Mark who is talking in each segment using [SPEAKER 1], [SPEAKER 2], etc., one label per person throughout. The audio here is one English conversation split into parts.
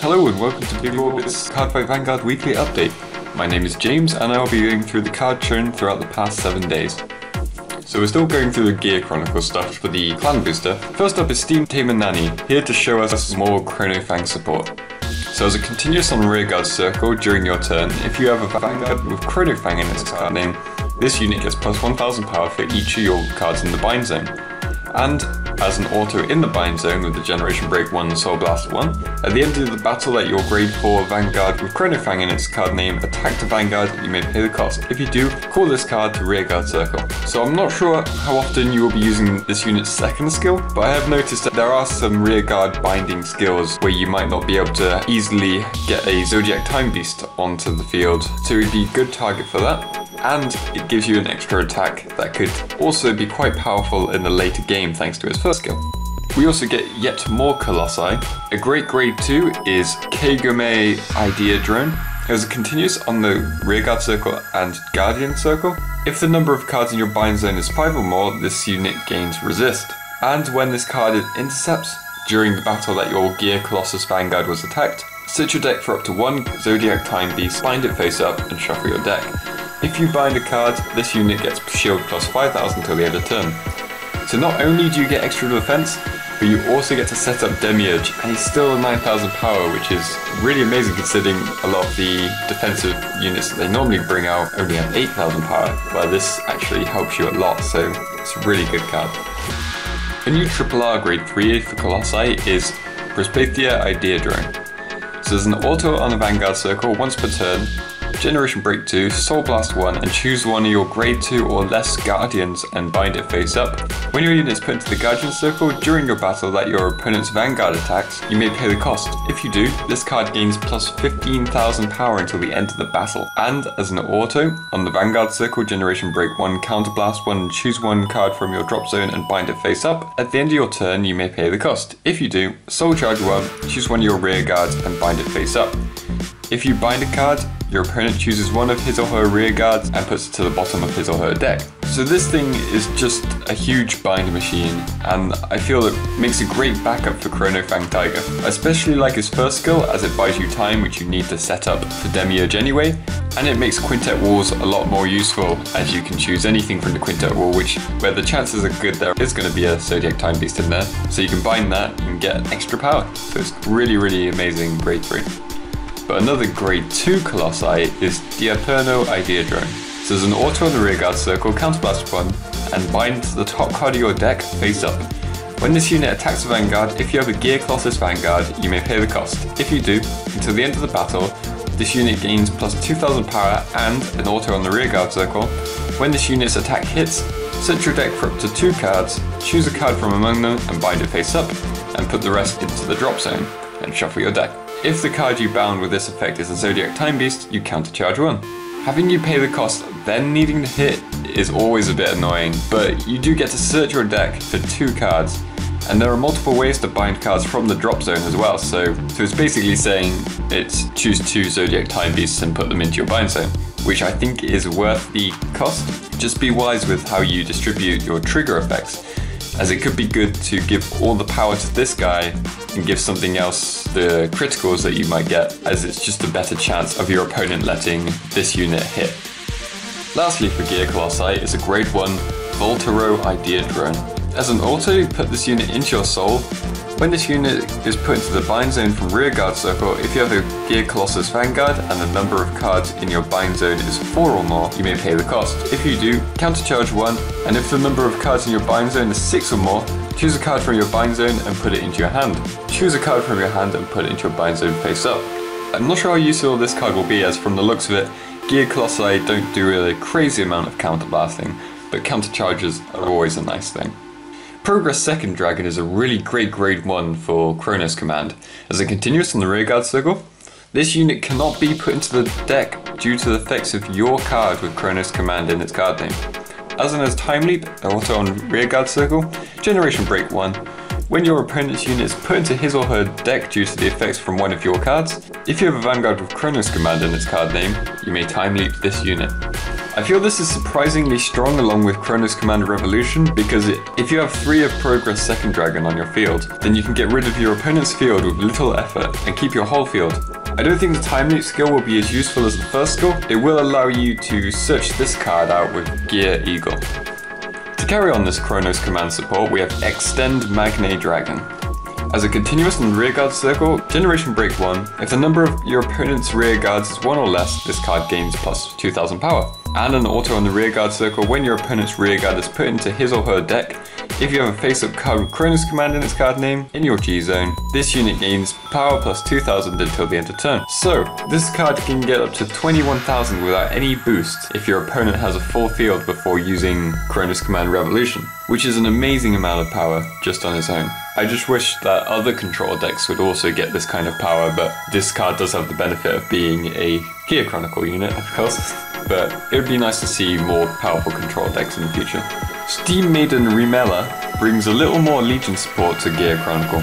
[SPEAKER 1] Hello and welcome to Big Orbit's Cardfight Vanguard weekly update. My name is James and I will be going through the card shown throughout the past 7 days. So we're still going through the Gear Chronicle stuff for the Clan Booster. First up is Steam Tamer Nani, here to show us more Chrono Fang support. So as a continuous on rearguard circle during your turn, if you have a Vanguard with Chrono Fang in its card name, this unit gets plus 1000 power for each of your cards in the bind zone. And as an auto in the bind zone with the Generation Break 1 Soul Blast 1. At the end of the battle, let your grade 4 Vanguard with Chronofang in its card name attack the Vanguard, you may pay the cost. If you do, call this card to Rearguard Circle. So I'm not sure how often you will be using this unit's second skill, but I have noticed that there are some Rearguard binding skills where you might not be able to easily get a Zodiac Time Beast onto the field, so it would be a good target for that and it gives you an extra attack that could also be quite powerful in the later game thanks to its first skill. We also get yet more Colossi. A great grade 2 is Kagome Idea Drone. It is a continuous on the Rearguard Circle and Guardian Circle. If the number of cards in your bind zone is 5 or more, this unit gains resist. And when this card intercepts, during the battle that your Gear Colossus Vanguard was attacked, set your deck for up to one Zodiac Time Beast, bind it face up, and shuffle your deck. If you bind a card, this unit gets shield plus 5000 till the end of turn. So not only do you get extra defense, but you also get to set up Demiurge, and he's still 9000 power, which is really amazing considering a lot of the defensive units that they normally bring out only have 8000 power, while this actually helps you a lot, so it's a really good card. A new triple R grade 3 for Colossi is Prospathia Idea Drone. So there's an auto on the Vanguard Circle once per turn, Generation Break 2, Soul Blast 1 and choose one of your grade 2 or less Guardians and bind it face up. When your unit is put into the Guardian Circle during your battle that your opponent's Vanguard attacks, you may pay the cost. If you do, this card gains plus 15,000 power until the end of the battle. And as an auto, on the Vanguard Circle Generation Break 1, Counter Blast 1 and choose one card from your drop zone and bind it face up. At the end of your turn, you may pay the cost. If you do, Soul Charge 1, choose one of your rear guards and bind it face up. If you bind a card, your opponent chooses one of his or her rear guards and puts it to the bottom of his or her deck. So this thing is just a huge bind machine, and I feel it makes a great backup for Chrono Fang Tiger. especially like his first skill as it buys you time which you need to set up for Demiurge anyway, and it makes Quintet Walls a lot more useful as you can choose anything from the Quintet Wall which, where the chances are good there is going to be a Zodiac Time Beast in there, so you can bind that and get extra power. So it's really really amazing 3. But another grade 2 Colossi is Diaperno Idea Drone. So there's an auto on the rearguard circle, counterblast 1, and bind the top card of your deck face up. When this unit attacks a Vanguard, if you have a Gear Colossus Vanguard, you may pay the cost. If you do, until the end of the battle, this unit gains plus 2000 power and an auto on the rearguard circle. When this unit's attack hits, set your deck for up to two cards, choose a card from among them and bind it face up, and put the rest into the drop zone, and shuffle your deck. If the card you bound with this effect is a Zodiac Time Beast, you countercharge one. Having you pay the cost, then needing to hit is always a bit annoying, but you do get to search your deck for two cards, and there are multiple ways to bind cards from the drop zone as well, so, so it's basically saying it's choose two Zodiac Time Beasts and put them into your bind zone, which I think is worth the cost. Just be wise with how you distribute your trigger effects as it could be good to give all the power to this guy and give something else the criticals that you might get, as it's just a better chance of your opponent letting this unit hit. Lastly for Gear Colossi is a grade 1 Voltero Idea Drone. As an auto, put this unit into your soul when this unit is put into the bind zone from rearguard circle, if you have a Gear Colossus Vanguard and the number of cards in your bind zone is 4 or more, you may pay the cost. If you do, countercharge 1, and if the number of cards in your bind zone is 6 or more, choose a card from your bind zone and put it into your hand. Choose a card from your hand and put it into your bind zone face up. I'm not sure how useful this card will be as from the looks of it, Gear Colossi don't do a crazy amount of counterblasting, but countercharges are always a nice thing. Progress Second Dragon is a really great grade 1 for Chronos Command. As a continuous on the rearguard circle, this unit cannot be put into the deck due to the effects of your card with Chronos Command in its card name. As in as Time Leap, also on rearguard circle, Generation Break 1, when your opponent's unit is put into his or her deck due to the effects from one of your cards, if you have a Vanguard with Chronos Command in its card name, you may Time Leap this unit. I feel this is surprisingly strong along with Chronos Commander Revolution because it, if you have 3 of Progress Second Dragon on your field, then you can get rid of your opponent's field with little effort and keep your whole field. I don't think the Time Loop skill will be as useful as the first skill, it will allow you to search this card out with Gear Eagle. To carry on this Chronos command support, we have Extend Magne Dragon. As a continuous and rearguard circle, Generation Break 1, if the number of your opponent's rearguards is 1 or less, this card gains plus 2000 power. And an auto on the rearguard circle when your opponent's rearguard is put into his or her deck, if you have a face-up card with Chronos command in its card name in your G-zone, this unit gains power plus 2000 until the end of turn. So, this card can get up to 21,000 without any boost if your opponent has a full field before using Chronos command Revolution, which is an amazing amount of power just on its own. I just wish that other control decks would also get this kind of power, but this card does have the benefit of being a Gear Chronicle unit, of course. But it would be nice to see more powerful control decks in the future. Steam Maiden Remela brings a little more Legion support to Gear Chronicle.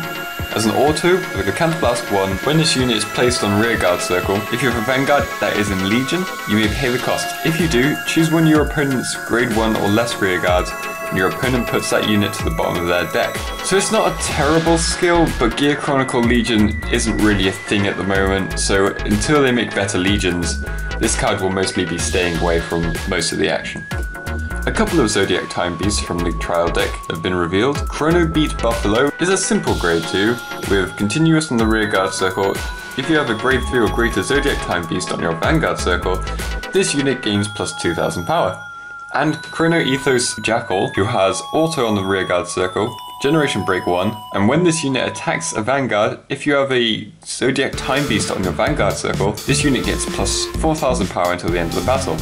[SPEAKER 1] As an auto, with a Counterblast 1, when this unit is placed on rearguard circle, if you have a Vanguard that is in Legion, you may pay the cost. If you do, choose one of your opponent's grade 1 or less rearguards and your opponent puts that unit to the bottom of their deck. So it's not a terrible skill, but Gear Chronicle Legion isn't really a thing at the moment, so until they make better Legions, this card will mostly be staying away from most of the action. A couple of Zodiac Time Beasts from the trial deck have been revealed. Chrono Beat Buffalo is a simple grade 2, with continuous on the rearguard circle. If you have a grade 3 or greater Zodiac Time Beast on your Vanguard circle, this unit gains plus 2000 power and Chrono Ethos Jackal, who has auto on the rearguard circle, Generation Break 1, and when this unit attacks a Vanguard, if you have a Zodiac Time Beast on your Vanguard circle, this unit gets plus 4000 power until the end of the battle.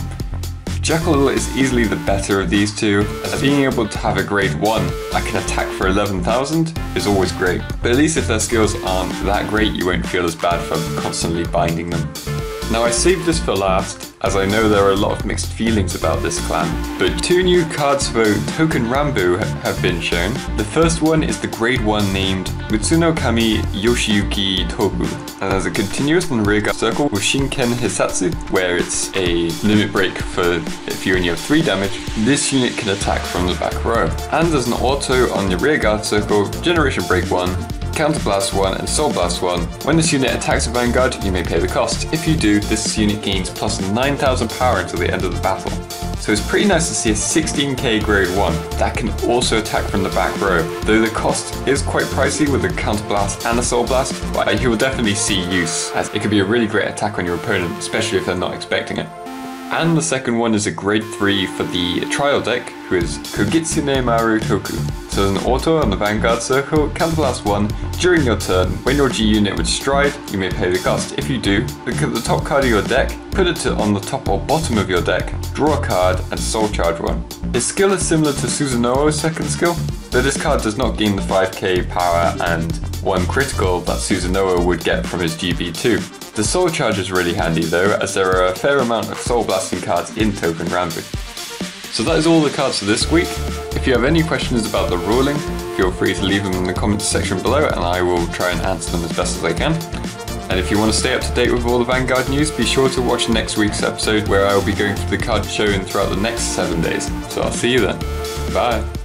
[SPEAKER 1] Jackal is easily the better of these two, as being able to have a grade 1 that can attack for 11,000 is always great, but at least if their skills aren't that great you won't feel as bad for constantly binding them. Now I saved this for last, as I know there are a lot of mixed feelings about this clan. But two new cards for Touken Ranbu have been shown. The first one is the grade 1 named Mitsuno Kami Yoshiyuki Tobu, and has a continuous and rear circle with Shinken Hissatsu, where it's a limit break for if you only have 3 damage, this unit can attack from the back row. And there's an auto on the rear guard circle, Generation Break 1, Counterblast 1 and Soul Blast 1. When this unit attacks a Vanguard, you may pay the cost. If you do, this unit gains plus 9000 power until the end of the battle. So it's pretty nice to see a 16k grade 1 that can also attack from the back row, though the cost is quite pricey with a Counterblast and a Soul Blast, but you will definitely see use, as it could be a really great attack on your opponent, especially if they're not expecting it. And the second one is a grade 3 for the trial deck, who is Kogitsune Maru Toku. So an auto on the Vanguard Circle, counterblast 1, during your turn, when your G unit would stride, you may pay the cost. If you do, look at the top card of your deck, put it on the top or bottom of your deck, draw a card, and soul charge one. His skill is similar to Susanoo's second skill, though this card does not gain the 5k power and 1 critical that Susanoo would get from his GB2. The Soul Charge is really handy though, as there are a fair amount of Soul Blasting cards in Touken Ranbu. So that is all the cards for this week. If you have any questions about the ruling, feel free to leave them in the comments section below and I will try and answer them as best as I can. And if you want to stay up to date with all the Vanguard news, be sure to watch next week's episode where I will be going through the card shown throughout the next 7 days. So I'll see you then. Bye!